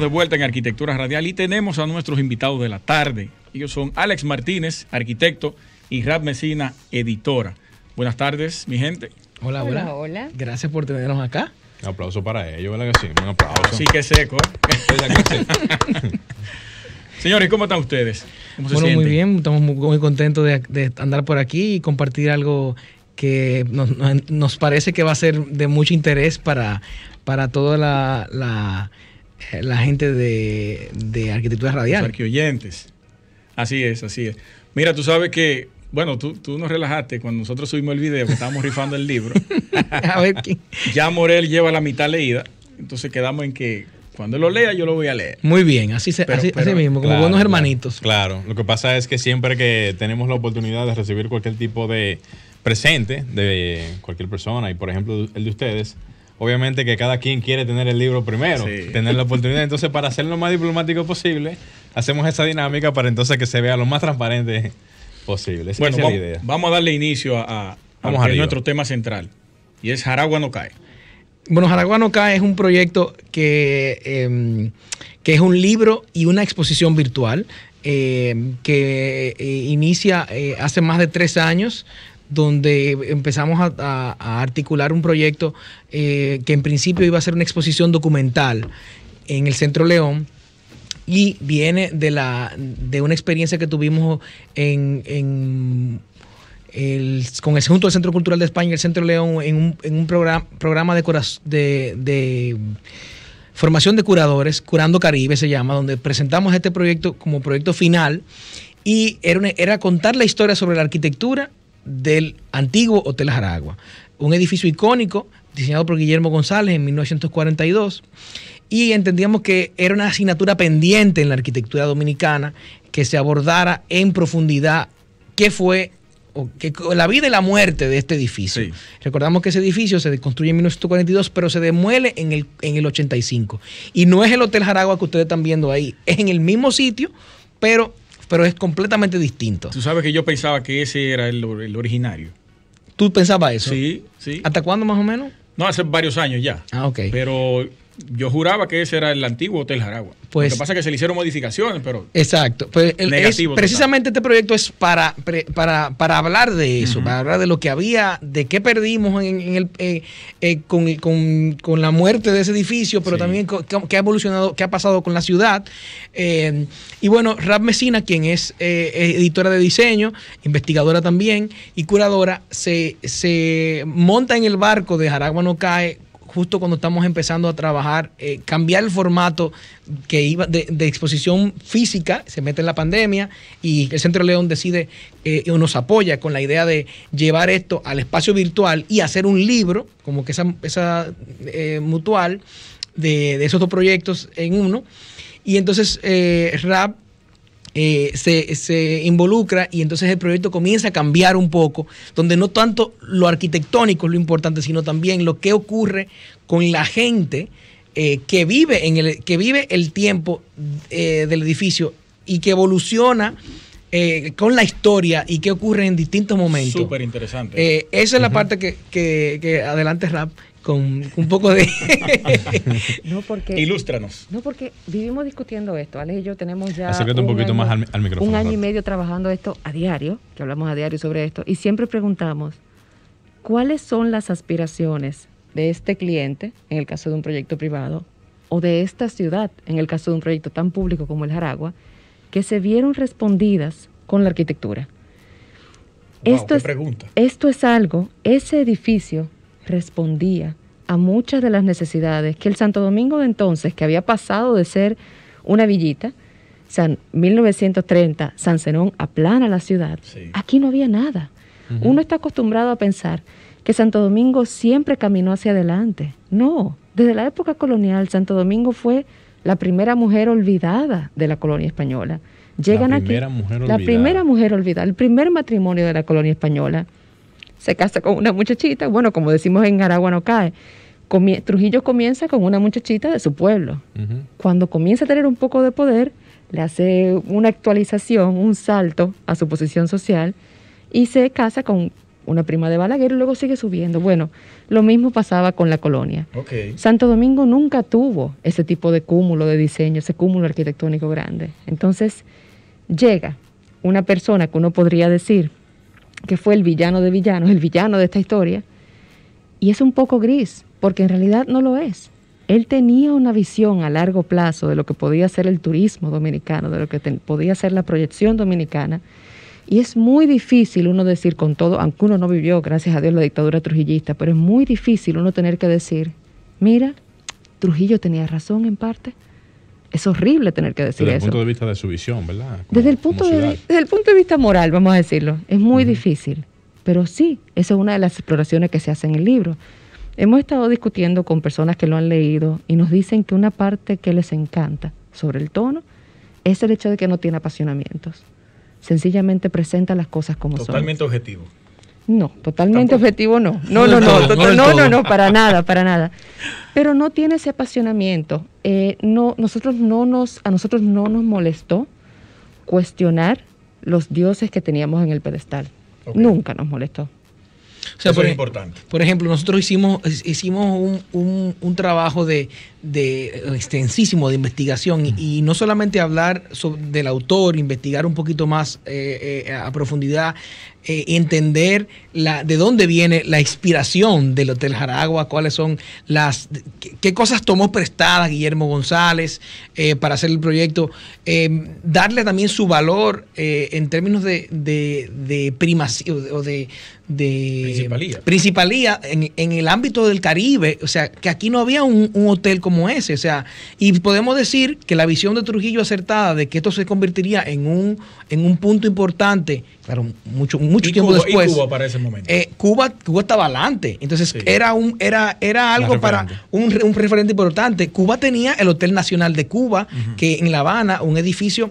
de vuelta en Arquitectura Radial y tenemos a nuestros invitados de la tarde. Ellos son Alex Martínez, arquitecto, y Rab Mesina, editora. Buenas tardes, mi gente. Hola, hola. Hola. Gracias por tenernos acá. Un aplauso para ellos, ¿verdad que sí? Un aplauso. Sí que seco. ¿eh? Señores, ¿cómo están ustedes? ¿Cómo se Bueno, muy bien, estamos muy, muy contentos de, de andar por aquí y compartir algo que nos, parece que va a ser de mucho interés para, para toda la, la, la gente de, de arquitectura Los radial. arquioyentes. Así es, así es. Mira, tú sabes que, bueno, tú, tú nos relajaste cuando nosotros subimos el video que estábamos rifando el libro. a ver, ¿quién? Ya Morel lleva la mitad leída, entonces quedamos en que cuando lo lea yo lo voy a leer. Muy bien, así, se, Pero- así, pero- así mismo, como buenos hermanitos. Claro, lo que pasa es que siempre que tenemos la oportunidad de recibir cualquier tipo de presente de cualquier persona, y por ejemplo el de ustedes, obviamente que cada quien quiere tener el libro primero, Sí. tener la oportunidad. Entonces, para hacerlo lo más diplomático posible, hacemos esa dinámica para entonces que se vea lo más transparente posible. Esa Bueno, es va- la idea. vamos a darle inicio a, Vamos nuestro tema central. Y es Jaragua no cae. Bueno, Jaragua no cae es un proyecto que, eh, que es un libro y una exposición virtual eh, que eh, inicia eh, hace más de tres años donde empezamos a, articular un proyecto eh, que en principio iba a ser una exposición documental en el Centro León y viene de, la, de una experiencia que tuvimos en, en con el Junto del Centro Cultural de España y el Centro León en un, en un programa, programa de, formación de curadores, Curando Caribe se llama, donde presentamos este proyecto como proyecto final y era, era contar la historia sobre la arquitectura del antiguo Hotel Jaragua, un edificio icónico diseñado por Guillermo González en 1942 y entendíamos que era una asignatura pendiente en la arquitectura dominicana que se abordara en profundidad qué fue o que- la vida y la muerte de este edificio. Sí. Recordamos que ese edificio se construye en 1942, pero se demuele en el, en el 85. Y no es el Hotel Jaragua que ustedes están viendo ahí, es en el mismo sitio, pero, pero es completamente distinto. Tú sabes que yo pensaba que ese era el, el originario. ¿Tú pensabas eso? Sí, sí. ¿Hasta cuándo más o menos? No, hace varios años ya. Ah, ok. Pero yo juraba que ese era el antiguo Hotel Jaragua. Pues- Lo que pasa es que se le hicieron modificaciones, pero Exacto. Pues el- Negativo precisamente este proyecto es para, para, para hablar de eso, para hablar de lo que había, de qué perdimos en, en el, eh, eh, con, con- con la muerte de ese edificio, pero Sí. también qué ha evolucionado, qué ha pasado con la ciudad. Eh, y bueno, Rab Mesina, quien es editora de diseño, investigadora también y curadora, se, se monta en el barco de Jaragua no cae justo cuando estamos empezando a trabajar, eh, cambiar el formato que iba de, exposición física, se mete en la pandemia y el Centro León decide eh, y nos apoya con la idea de llevar esto al espacio virtual y hacer un libro, como que esa, esa eh, mutual de, de esos dos proyectos en uno. Y entonces Rap eh, se, se involucra y entonces el proyecto comienza a cambiar un poco, donde no tanto lo arquitectónico es lo importante, sino también lo que ocurre con la gente eh, que, vive en el, que vive el tiempo eh, del edificio y que evoluciona eh, con la historia y qué ocurre en distintos momentos. súper interesante. Eh, esa es la parte que, que, que adelante Rap con un poco de... No porque, Ilústranos. no porque vivimos discutiendo esto. Alex y yo tenemos ya. Acércate un poquito más al- al micrófono, Un año y medio trabajando esto a diario, que hablamos a diario sobre esto, y siempre preguntamos: ¿cuáles son las aspiraciones de este cliente, en el caso de un proyecto privado, o de esta ciudad, en el caso de un proyecto tan público como el Jaragua, que se vieron respondidas con la arquitectura? Wow, esto, es, pregunta. esto es algo, ese edificio respondía a muchas de las necesidades que el Santo Domingo de entonces, que había pasado de ser una villita, San 1930, San Zenón aplana la ciudad. Sí. Aquí no había nada. Uno está acostumbrado a pensar que Santo Domingo siempre caminó hacia adelante. No, desde la época colonial Santo Domingo fue la primera mujer olvidada de la colonia española. Llegan aquí- primera mujer La primera mujer olvidada, el primer matrimonio de la colonia española. Se casa con una muchachita, bueno, como decimos en Aragua no cae. Comie- Trujillo comienza con una muchachita de su pueblo. Cuando comienza a tener un poco de poder, le hace una actualización, un salto a su posición social y se casa con una prima de Balaguer y luego sigue subiendo. Bueno, lo mismo pasaba con la colonia. Santo Domingo nunca tuvo ese tipo de cúmulo de diseño, ese cúmulo arquitectónico grande. Entonces, llega una persona que uno podría decir que fue el villano de villanos, el villano de esta historia, y es un poco gris, porque en realidad no lo es. Él tenía una visión a largo plazo de lo que podía ser el turismo dominicano, de lo que podía ser la proyección dominicana, y es muy difícil uno decir con todo, aunque uno no vivió, gracias a Dios, la dictadura trujillista, pero es muy difícil uno tener que decir, mira, Trujillo tenía razón en parte. Es horrible tener que decir Desde el eso. punto de vista de su visión, ¿verdad? Como- Desde el, punto de, ciudad. vi- desde el punto de vista moral, vamos a decirlo, es muy difícil. Pero sí, esa es una de las exploraciones que se hace en el libro. Hemos estado discutiendo con personas que lo han leído y nos dicen que una parte que les encanta sobre el tono es el hecho de que no tiene apasionamientos. Sencillamente presenta las cosas como Totalmente objetivo. No, totalmente Tampoco. objetivo no. No, No no, no, no total- no, no, todo. no, para nada, para nada. Pero no tiene ese apasionamiento. Eh, no, nosotros no nos, a nosotros no nos molestó cuestionar los dioses que teníamos en el pedestal. Nunca nos molestó. O sea, Eso por, es importante. por ejemplo, nosotros hicimos, hicimos un, un- un trabajo de, de extensísimo de investigación y, y no solamente hablar sobre- del autor, investigar un poquito más eh, eh, a profundidad, eh, entender la, de dónde viene la inspiración del Hotel Jaragua, cuáles son las, qué, qué cosas tomó prestadas Guillermo González eh, para hacer el proyecto, eh, darle también su valor eh, en términos de, de, de primacía o de, de Principalía. principalía en, en el ámbito del Caribe, o sea, que aquí no había un, un hotel como ese, o sea, y podemos decir que la visión de Trujillo acertada de que esto se convertiría en un, en un punto importante, claro, mucho, mucho ¿Y tiempo Cuba- y después. Cuba para ese momento? eh, Cuba, Cuba estaba adelante, entonces Sí. era un era era algo para un, un referente importante. Cuba tenía el Hotel Nacional de Cuba, que en La Habana, un edificio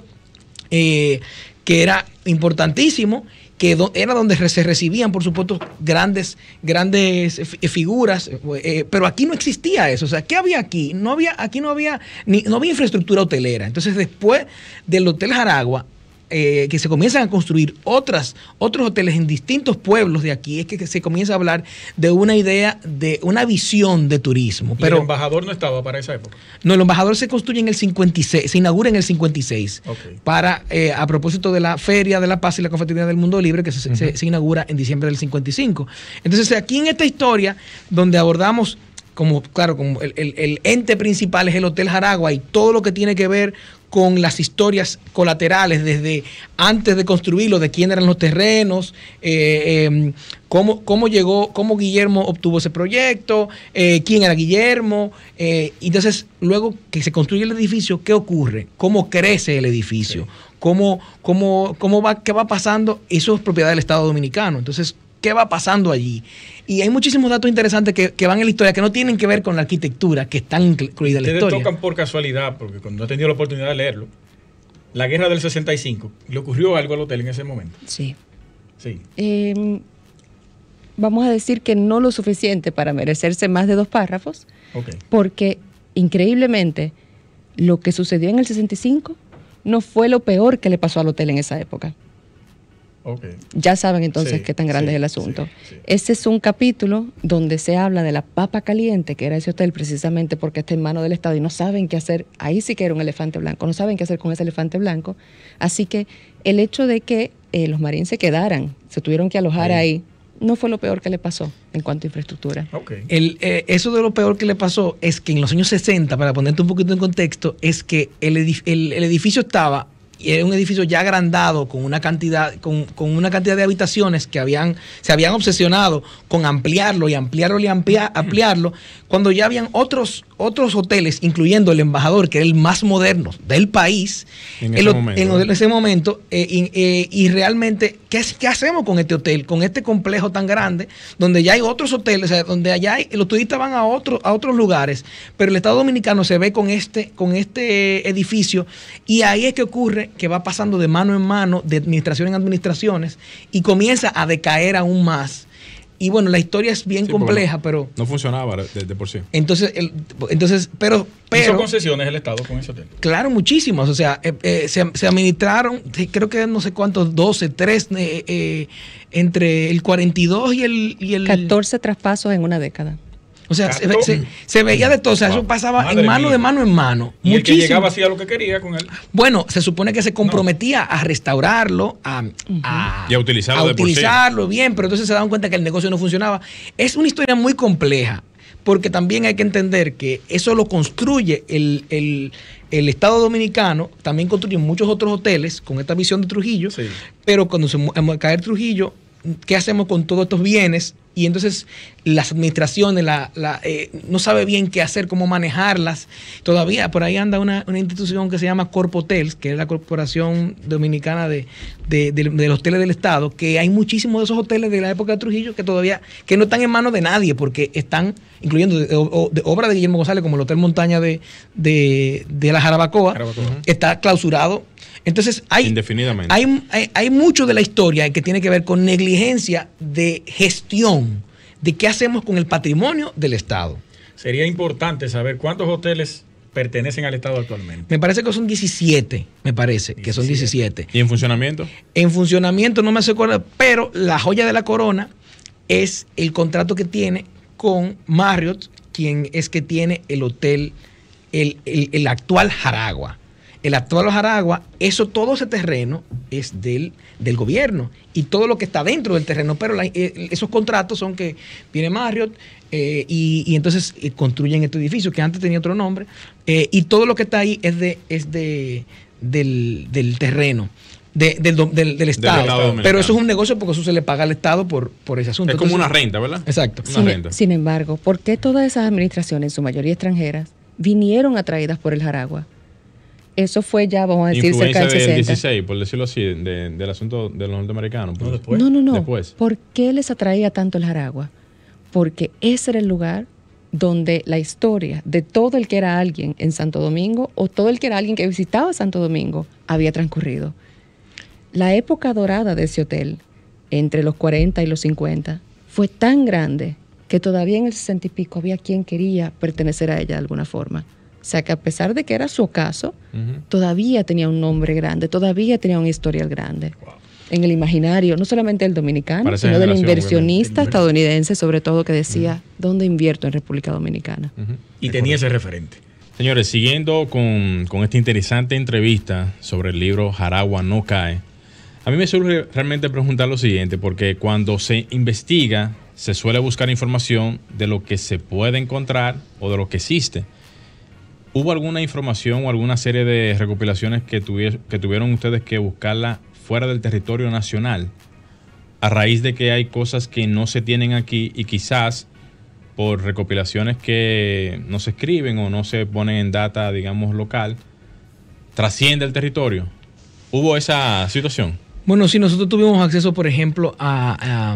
eh, que era importantísimo, que do- era donde se recibían, por supuesto, grandes, grandes fi- figuras, eh, pero aquí no existía eso. O sea, ¿qué había aquí? No había, aquí no había, ni, no había infraestructura hotelera. Entonces, después del Hotel Jaragua, eh, que se comienzan a construir otras, otros hoteles en distintos pueblos de aquí, es que, que se comienza a hablar de una idea, de una visión de turismo. Y Pero el embajador no estaba para esa época. no, el embajador se construye en el 56, se inaugura en el 56, Ok. para, eh, a propósito de la Feria de la Paz y la Confraternidad del Mundo Libre, que se, se- se inaugura en diciembre del 55. Entonces, aquí en esta historia, donde abordamos, como, claro, como el, el- el ente principal es el Hotel Jaragua y todo lo que tiene que ver con las historias colaterales desde antes de construirlo, de quién eran los terrenos, eh, eh, cómo, cómo llegó, cómo Guillermo obtuvo ese proyecto, eh, quién era Guillermo. eh, y entonces, luego que se construye el edificio, ¿qué ocurre? ¿Cómo crece el edificio? ¿Cómo, cómo, cómo va, ¿Qué va pasando? Eso es propiedad del Estado Dominicano. Entonces, ¿qué va pasando allí? Y hay muchísimos datos interesantes que, que van en la historia que no tienen que ver con la arquitectura, que están incluidas en la Ustedes historia. tocan por casualidad, porque cuando no he tenido la oportunidad de leerlo, la guerra del 65, ¿le ocurrió algo al hotel en ese momento? Sí. Sí. Eh, vamos a decir que no lo suficiente para merecerse más de dos párrafos, Ok. porque increíblemente lo que sucedió en el 65 no fue lo peor que le pasó al hotel en esa época. Ya saben entonces Sí, qué tan grande sí, es el asunto. sí, sí. Ese es un capítulo donde se habla de la papa caliente, que era ese hotel precisamente porque está en manos del Estado y no saben qué hacer. Ahí sí que era un elefante blanco, no saben qué hacer con ese elefante blanco. Así que el hecho de que eh, los marines se quedaran, se tuvieron que alojar Ahí. ahí, no fue lo peor que le pasó en cuanto a infraestructura. El, eh, eso de lo peor que le pasó es que en los años 60, para ponerte un poquito en contexto, es que el, edif- el- el edificio estaba, y era un edificio ya agrandado, con una cantidad, con, con una cantidad de habitaciones que habían, se habían obsesionado con ampliarlo y ampliarlo y amplia- ampliarlo, cuando ya habían otros, otros hoteles, incluyendo el embajador, que era el más moderno del país, En ese momento, en ¿verdad? ese momento, eh, y, eh, y realmente, ¿qué, ¿qué hacemos con este hotel, con este complejo tan grande, donde ya hay otros hoteles, o sea, donde allá hay, los turistas van a, otro, a otros lugares, pero el Estado Dominicano se ve con este, con este edificio, y ahí es que ocurre que va pasando de mano en mano, de administración en administraciones, y comienza a decaer aún más. Y bueno, la historia es bien Sí, compleja, no- pero No funcionaba de, de por sí. entonces, el- entonces, pero, ¿Hizo pero, concesiones el Estado con ese hotel? claro, muchísimas. O sea, eh, eh, se, se administraron, creo que no sé cuántos, 12, 3, eh, eh, entre el 42 y el, y el 14 traspasos en una década. O sea, se, Catorce. se- se veía de todo. O sea, eso pasaba Madre en mano mía. de mano en mano. Y el que Muchísimo. llegaba hacía lo que quería con él. Bueno, se supone que se comprometía a restaurarlo, a, a- Y a utilizarlo de por sí. utilizarlo bien, pero entonces se daban cuenta que el negocio no funcionaba. Es una historia muy compleja, porque también hay que entender que eso lo construye el, el- el Estado Dominicano, también construye muchos otros hoteles con esta visión de Trujillo, Sí. pero cuando se a caer Trujillo, ¿qué hacemos con todos estos bienes? Y entonces las administraciones la, la, eh, no sabe bien qué hacer, cómo manejarlas. Todavía por ahí anda una, una institución que se llama Corpotels, que es la Corporación Dominicana de, de, de- de los Hoteles del Estado, que hay muchísimos de esos hoteles de la época de Trujillo que todavía que no están en manos de nadie, porque están, incluyendo de, obra de Guillermo González, como el Hotel Montaña de, de, de la Jarabacoa, Jarabacoa. está clausurado. Entonces hay, Indefinidamente. hay, hay, hay mucho de la historia que tiene que ver con negligencia de gestión, de qué hacemos con el patrimonio del Estado. Sería importante saber cuántos hoteles pertenecen al Estado actualmente. Me parece que son 17, me parece que son 17. ¿Y en funcionamiento? En funcionamiento no me acuerdo, pero la joya de la corona es el contrato que tiene con Marriott, quien es que tiene el hotel, el, el- el actual Jaragua. El actual Jaragua, eso, todo ese terreno es del, del gobierno y todo lo que está dentro del terreno, pero la- eh, esos contratos son que viene Marriott eh, y, y entonces eh, construyen este edificio que antes tenía otro nombre eh, y todo lo que está ahí es, de, es de, del, del terreno. de- del, del- del Estado. Pero eso es un negocio porque eso se le paga al Estado por, por ese asunto. Es como una renta, ¿verdad? Exacto. Una Sin, renta. sin embargo, ¿por qué todas esas administraciones, en su mayoría extranjeras, vinieron atraídas por el Jaragua? Eso fue ya, vamos a decir, cerca Influencia del del 60. 16, por decirlo así, de- del asunto de los norteamericanos. pues. No, después. No, no, no. Después. ¿Por qué les atraía tanto el Jaragua? Porque ese era el lugar donde la historia de todo el que era alguien en Santo Domingo o todo el que era alguien que visitaba Santo Domingo había transcurrido. La época dorada de ese hotel, entre los 40 y los 50, fue tan grande que todavía en el 60 y pico había quien quería pertenecer a ella de alguna forma. O sea que a pesar de que era su ocaso, Ujú. todavía tenía un nombre grande, todavía tenía un historial grande. En el imaginario, no solamente del dominicano, sino del inversionista estadounidense, sobre todo, que decía, ¿dónde invierto en República Dominicana? Y tenía ese referente. Señores, siguiendo con, con esta interesante entrevista sobre el libro Jaragua no cae, a mí me surge realmente preguntar lo siguiente, porque cuando se investiga, se suele buscar información de lo que se puede encontrar o de lo que existe. ¿Hubo alguna información o alguna serie de recopilaciones que, tuvieron ustedes que buscarla fuera del territorio nacional? A raíz de que hay cosas que no se tienen aquí y quizás por recopilaciones que no se escriben o no se ponen en data, digamos, local, trasciende el territorio. ¿Hubo esa situación? Bueno, sí, nosotros tuvimos acceso, por ejemplo, a,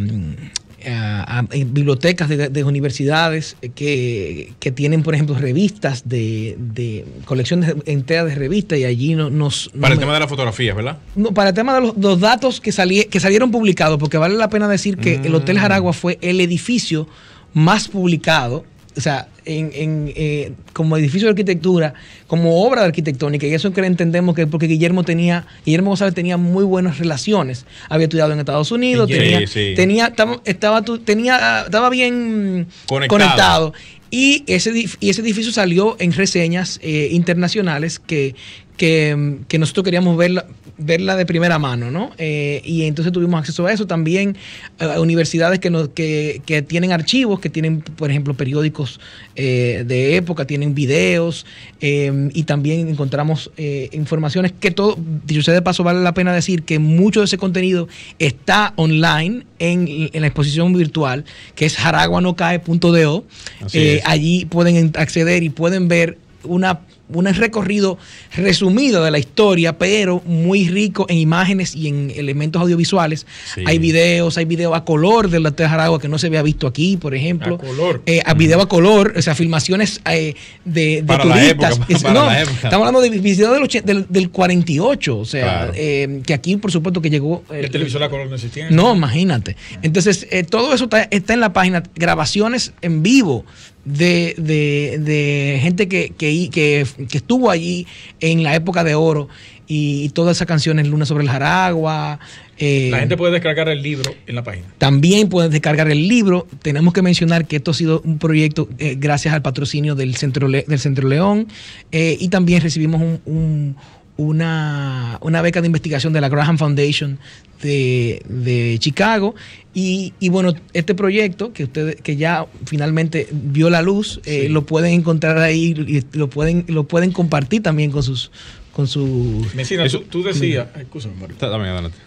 a, a- a bibliotecas de, de universidades que, que tienen, por ejemplo, revistas de, de colecciones enteras de revistas y allí no, nos... no Para el me- tema de las fotografías, ¿verdad? No, para el tema de los, los datos que, sali- que salieron publicados, porque vale la pena decir que el Hotel Jaragua fue el edificio más publicado, o sea, en, en, eh, como edificio de arquitectura, como obra de arquitectónica, y eso es que entendemos que porque Guillermo tenía, Guillermo González tenía muy buenas relaciones, había estudiado en Estados Unidos, Sí, tenía, sí. tenía, estaba, estaba, tenía, estaba bien Conectado. conectado. Y ese, y ese edificio salió en reseñas eh, internacionales que, que, que nosotros queríamos verla, verla de primera mano, ¿no? Eh, y entonces tuvimos acceso a eso. También a universidades que, nos, que, que tienen archivos, que tienen, por ejemplo, periódicos eh, de época, tienen videos, eh, y también encontramos eh, informaciones que todo, dicho sea de paso, vale la pena decir que mucho de ese contenido está online en, en la exposición virtual, que es jaraguanocae.do. Eh, allí pueden en- acceder y pueden ver una, un recorrido resumido de la historia, pero muy rico en imágenes y en elementos audiovisuales. Sí. Hay videos, hay videos a color del Hotel Jaragua que no se había visto aquí, por ejemplo. A color. Eh, a video a color, o sea, filmaciones eh, de, de Para la turistas. época, Es- para no, la época. estamos hablando de videos del, del, del 48, o sea, Claro. eh, que aquí, por supuesto, que llegó. eh, El televisor a color no existía. no, imagínate. Entonces, eh, todo eso está, está en la página, grabaciones en vivo de, de- de gente que, que, que- que estuvo allí en la época de oro y, todas esas canciones, Luna sobre el Jaragua. eh, La gente puede descargar el libro en la página. también pueden descargar el libro. Tenemos que mencionar que esto ha sido un proyecto eh, gracias al patrocinio del Centro, Le- del Centro León eh, y también recibimos un- un- una, una beca de investigación de la Graham Foundation de, de Chicago. Y, y bueno, este proyecto que ustedes que ya finalmente vio la luz, eh, Sí. lo pueden encontrar ahí y lo pueden, lo pueden compartir también con sus con sus Messina, Eso- tú, tú decías, escúchame, Mario, Dame, adelante.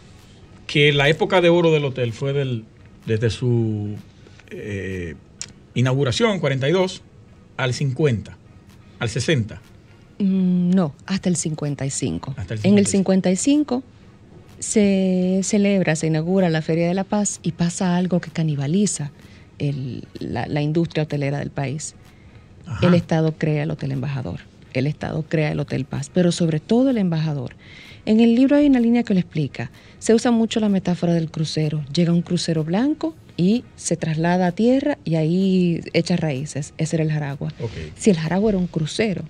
que la época de oro del hotel fue del, desde su eh, inauguración, 42, al 50, al 60. Mm, No, hasta el 55. Hasta el En el 55. 55 se celebra, se inaugura la Feria de la Paz y pasa algo que canibaliza el- la, la industria hotelera del país. Ajá. El Estado crea el Hotel Embajador, el Estado crea el Hotel Paz, pero sobre todo el embajador. En el libro hay una línea que lo explica. Se usa mucho la metáfora del crucero. Llega un crucero blanco y se traslada a tierra y ahí echa raíces. Ese era el Jaragua. Si el Jaragua era un crucero,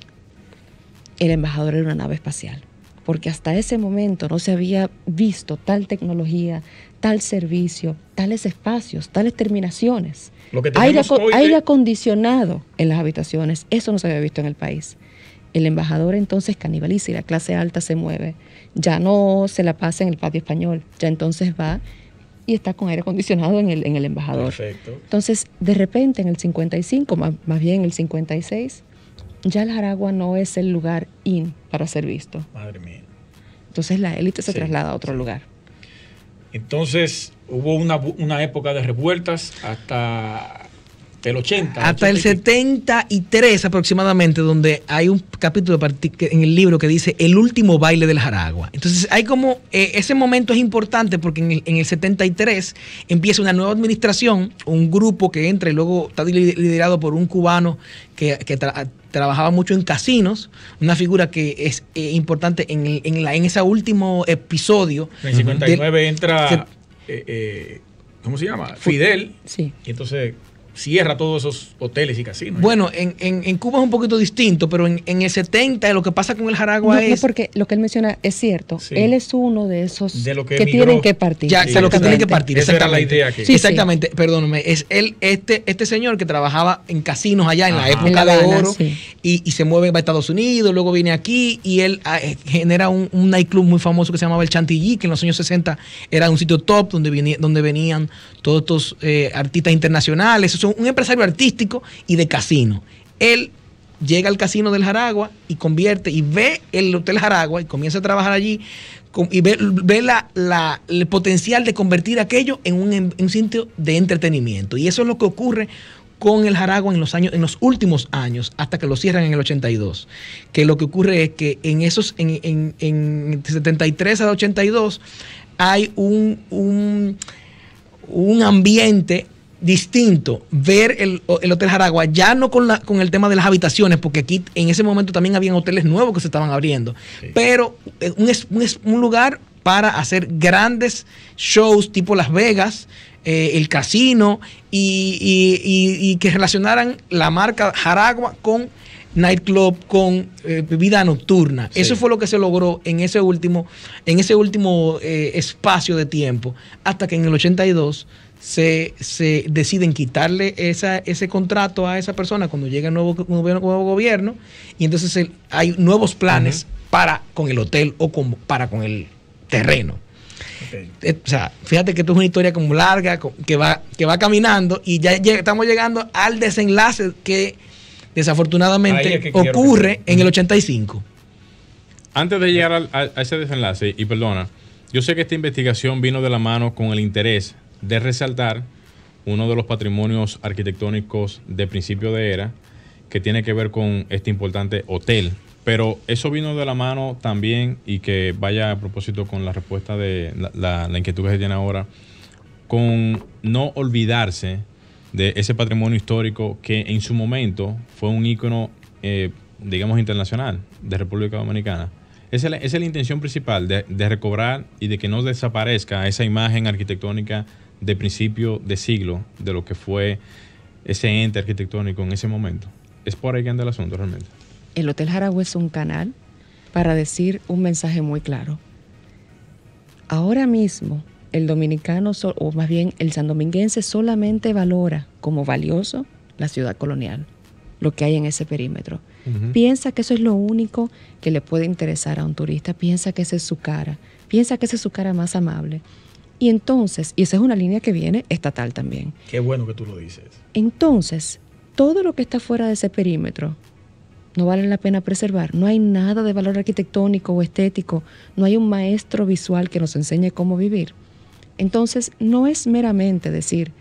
el embajador era una nave espacial, porque hasta ese momento no se había visto tal tecnología, tal servicio, tales espacios, tales terminaciones. Lo que Aire, de- aire acondicionado en las habitaciones, eso no se había visto en el país. El embajador entonces canibaliza y la clase alta se mueve. Ya no se la pasa en el patio español, ya entonces va y está con aire acondicionado en el, en el embajador. Perfecto. Entonces, de repente en el 55, más, más bien en el 56, ya el Jaragua no es el lugar in para ser visto. Madre mía. Entonces la élite se Sí, traslada a otro sí. lugar. Entonces, hubo una, una época de revueltas hasta el 80. Hasta el 80 y pico. 73 aproximadamente, donde hay un capítulo en el libro que dice El último baile del Jaragua. Entonces hay como, eh, ese momento es importante porque en el, en el 73 empieza una nueva administración, un grupo que entra y luego está li- liderado por un cubano que, que tra- trabajaba mucho en casinos, una figura que es eh, importante en, el- en, la, en ese último episodio. En el 59 del- entra, eh, eh, ¿cómo se llama? Fidel. Sí. Y entonces cierra todos esos hoteles y casinos. Bueno, en, en- en Cuba es un poquito distinto, pero en, en el 70 lo que pasa con el Jaragua No, no, es... porque lo que él menciona es cierto. Sí. Él es uno de esos De lo que que, emigró. tienen que partir. Ya, Sí, de lo que tienen que exactamente. partir. Esa era la exactamente. idea que- Sí, exactamente, perdóname. Es él, este, este señor que trabajaba en casinos allá en la época En La de oro sí. y, y se mueve a Estados Unidos, luego viene aquí y él ah, eh, genera un, un nightclub muy famoso que se llamaba el Chantilly, que en los años 60 era un sitio top donde, venía- donde venían todos estos eh, artistas internacionales. Un empresario artístico y de casino. Él llega al casino del Jaragua y convierte y ve el Hotel Jaragua y comienza a trabajar allí y ve, ve la- el potencial de convertir aquello en un, un sitio de entretenimiento. Y eso es lo que ocurre con el Jaragua en los años, en los últimos años, hasta que lo cierran en el 82. Que lo que ocurre es que en esos, en, en, en 73 al 82, hay un, un, un ambiente distinto ver el, el Hotel Jaragua, ya no con, la, con el tema de las habitaciones, porque aquí en ese momento también habían hoteles nuevos que se estaban abriendo, Sí. pero eh, un, es- un, un lugar para hacer grandes shows tipo Las Vegas, eh, el casino, y, y- y- y que relacionaran la marca Jaragua con nightclub, con eh, vida nocturna. Sí. Eso fue lo que se logró en ese último, en ese último eh, espacio de tiempo, hasta que en el 82 se, se deciden quitarle esa, ese contrato a esa persona cuando llega el nuevo, nuevo, nuevo gobierno, y entonces el- hay nuevos planes para con el hotel o con- para con el terreno. Eh, o sea, fíjate que esto es una historia como larga, que va, que va caminando y ya lleg- estamos llegando al desenlace que desafortunadamente es que quiero ocurre que- en el 85. Antes de llegar al- a ese desenlace, y perdona, yo sé que esta investigación vino de la mano con el interés de resaltar uno de los patrimonios arquitectónicos de principio de era, que tiene que ver con este importante hotel. Pero eso vino de la mano también y que vaya a propósito con la respuesta de la, inquietud que se tiene ahora, con no olvidarse de ese patrimonio histórico que en su momento fue un ícono, eh, digamos, internacional de República Dominicana. Esa es la, intención principal, de, recobrar y de que no desaparezca esa imagen arquitectónica de principio de siglo de lo que fue ese ente arquitectónico en ese momento. Es por ahí que anda el asunto realmente. El Hotel Jaragüe es un canal para decir un mensaje muy claro. Ahora mismo el dominicano, o más bien el sandominguense, solamente valora como valioso la ciudad colonial, lo que hay en ese perímetro. Piensa que eso es lo único que le puede interesar a un turista, piensa que esa es su cara, piensa que esa es su cara más amable. Y entonces, y esa es una línea que viene estatal también. Qué bueno que tú lo dices. Entonces, todo lo que está fuera de ese perímetro no vale la pena preservar. No hay nada de valor arquitectónico o estético, no hay un maestro visual que nos enseñe cómo vivir. Entonces, no es meramente decir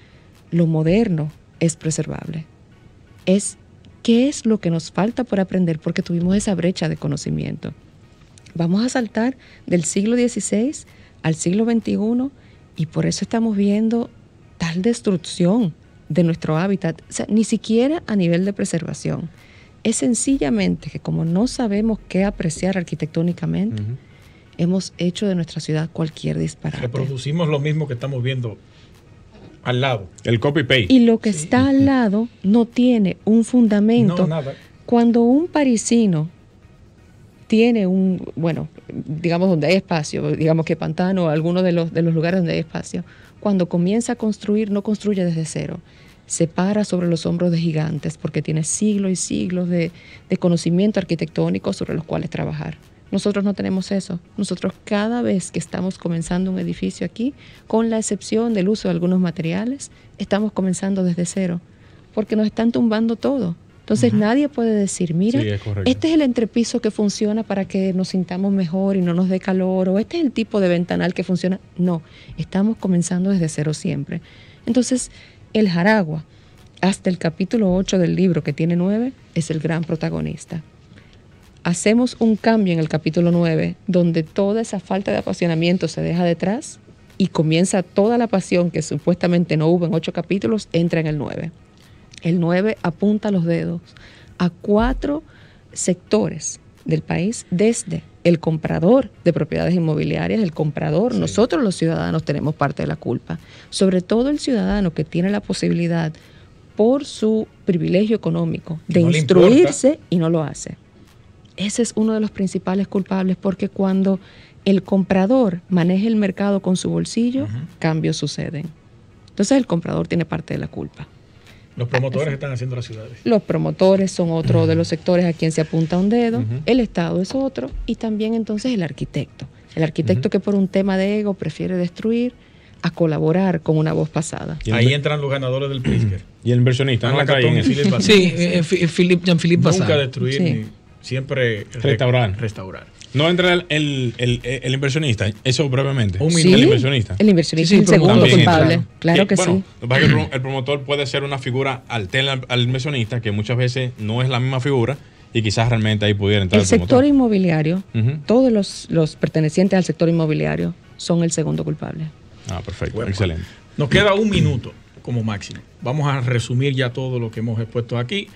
lo moderno es preservable, es qué es lo que nos falta por aprender porque tuvimos esa brecha de conocimiento. Vamos a saltar del siglo XVI al siglo XXI y por eso estamos viendo tal destrucción de nuestro hábitat, ni siquiera a nivel de preservación. Es sencillamente que como no sabemos qué apreciar arquitectónicamente, hemos hecho de nuestra ciudad cualquier disparate. Reproducimos lo mismo que estamos viendo al lado. El copy-paste. Y lo que está al lado no tiene un fundamento. Cuando un parisino tiene un, bueno, digamos donde hay espacio, digamos que Pantano, alguno de los, de los lugares donde hay espacio, cuando comienza a construir, no construye desde cero. Se para sobre los hombros de gigantes porque tiene siglos y siglos de conocimiento arquitectónico sobre los cuales trabajar. Nosotros no tenemos eso. Nosotros cada vez que estamos comenzando un edificio aquí, con la excepción del uso de algunos materiales, estamos comenzando desde cero, porque nos están tumbando todo. Entonces nadie puede decir, mira, este es el entrepiso que funciona para que nos sintamos mejor y no nos dé calor, o este es el tipo de ventanal que funciona. No, estamos comenzando desde cero siempre. Entonces, el Jaragua, hasta el capítulo 8 del libro, que tiene nueve, es el gran protagonista hacemos un cambio en el capítulo 9, donde toda esa falta de apasionamiento se deja detrás y comienza toda la pasión que supuestamente no hubo en ocho capítulos, entra en el 9. El 9 apunta los dedos a cuatro sectores del país desde el comprador de propiedades inmobiliarias, el comprador, nosotros los ciudadanos tenemos parte de la culpa, sobre todo el ciudadano que tiene la posibilidad por su privilegio económico de instruirse y no lo hace. Ese es uno de los principales culpables porque cuando el comprador maneja el mercado con su bolsillo, cambios suceden. Entonces el comprador tiene parte de la culpa. Los promotores están haciendo las ciudades. Los promotores son otro de los sectores a quien se apunta un dedo, el Estado es otro y también entonces el arquitecto. El arquitecto que por un tema de ego prefiere destruir a colaborar con una voz pasada. Ahí entran los ganadores del Pritzker. Y el inversionista. ¿no? Sí, Philip, Jean-Philippe Nunca destruir siempre restaurar. restaurar. No entra el, el, inversionista, eso brevemente. Un El inversionista. El inversionista es el segundo culpable. Claro que sí. el promotor puede ser una figura alterna al inversionista, que muchas veces no es la misma figura, y quizás realmente ahí pudiera entrar el, sector inmobiliario, todos los, los, pertenecientes al sector inmobiliario son el segundo culpable. Ah, perfecto, excelente. Nos queda un minuto como máximo. Vamos a resumir ya todo lo que hemos expuesto aquí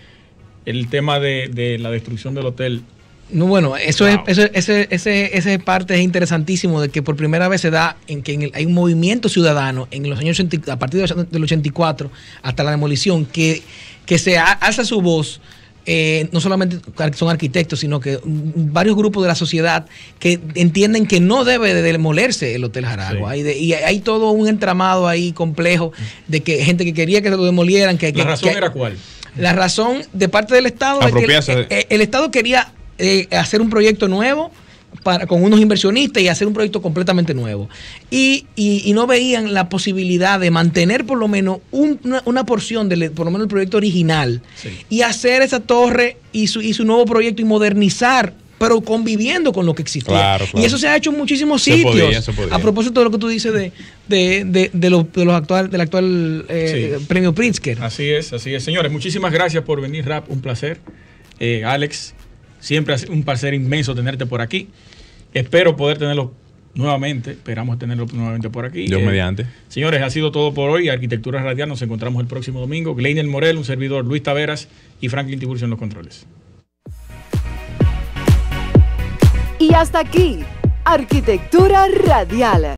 el tema de, la destrucción del hotel. No, bueno, eso es, ese, ese, ese parte es interesantísimo de que por primera vez se da en que hay un movimiento ciudadano en los años a partir del 84 hasta la demolición que, que se alza su voz eh, no solamente son arquitectos, sino que varios grupos de la sociedad que entienden que no debe de demolerse el Hotel Jaragua. Y, hay todo un entramado ahí complejo de que gente que quería que lo demolieran. Que, ¿La razón era cuál? La razón de parte del Estado es que el, Estado quería eh, hacer un proyecto nuevo para, con unos inversionistas y hacer un proyecto completamente nuevo. Y, no veían la posibilidad de mantener por lo menos una, porción del por lo menos el proyecto original y hacer esa torre y su, y su nuevo proyecto y modernizar pero conviviendo con lo que existía. Claro, claro. Y eso se ha hecho en muchísimos Se sitios. podía, se podía. A propósito de lo que tú dices de, de, de, de los, de los actual, del actual eh, Sí. premio Pritzker. Así es, así es. Señores, muchísimas gracias por venir, Rap. Un placer. Eh, Alex, siempre es un placer inmenso tenerte por aquí. Espero poder tenerlo nuevamente. Esperamos tenerlo nuevamente por aquí. Dios Eh, mediante. Señores, ha sido todo por hoy. Arquitectura Radial. Nos encontramos el próximo domingo. Gleiner Morel, un servidor, Luis Taveras y Franklin Tiburcio en los controles. Y hasta aquí, Arquitectura Radial.